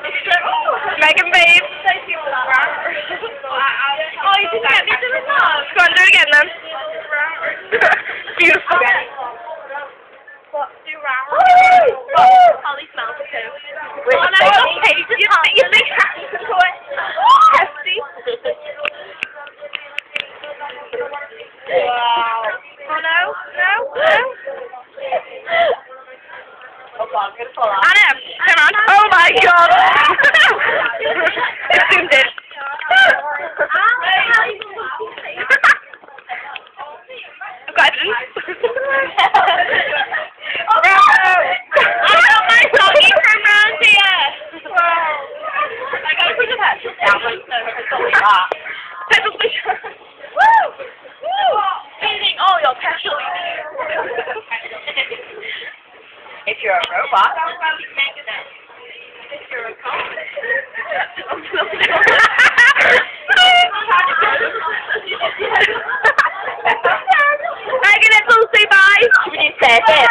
Megan, babe. Oh, you didn't get me to the top. Go on, do it again then. Beautiful. Do round. Woo! Holly smells too. Oh, no, you- hey, you you, can't. you think Hefty. Wow. Oh no, no, no. Anna, come on. Oh my god. Put the petrol down. Pencil fish. Woo! Woo! Eating all your petrol. If you're a robot. If you're a. Megan, it's all say bye.